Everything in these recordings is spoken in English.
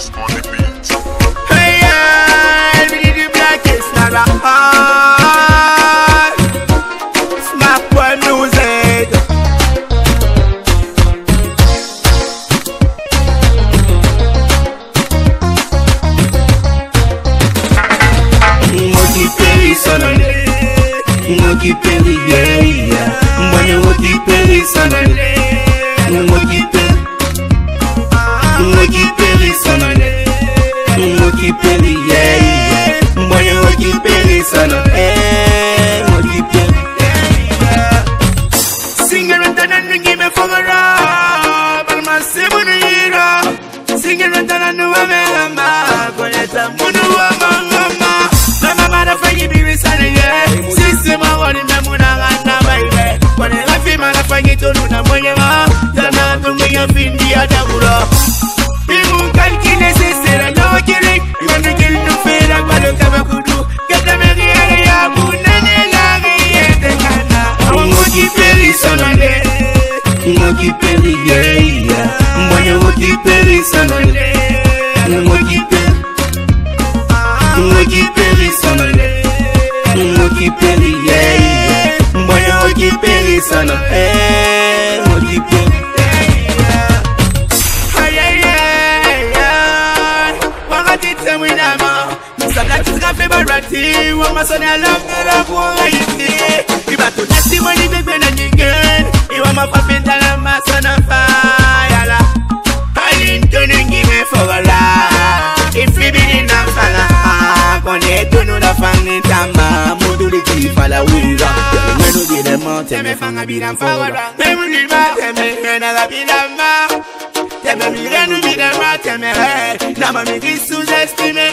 Artist on the beat. Hey, yeah, we need the blackest nara. Smack boy music. Monkey Perry sonale. Monkey Perry, yeah, yeah. Mbanye Monkey Perry sonale. Monkey No mama. Koleta munu wa mama. Na mama na fanyi bibi sana ye. Sisi ma wani memuna ngana baby. Kwane la fima na fanyi tonu na mwenye ma. Tana tungi ya findi ya dabura. nzali sana eh, hey, modibo wakati temwinama msablachi zikafebarati wamasoni alamnelakuongaiti ibatonasimonibebena nyingi. Muduli kifala wira mwenu bile mo teme fanga bidan fogala memu ni ma teme mena la bidama Teme mi renu mi dema teme hey Nama mi sous-estime, sous-estime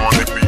on beat.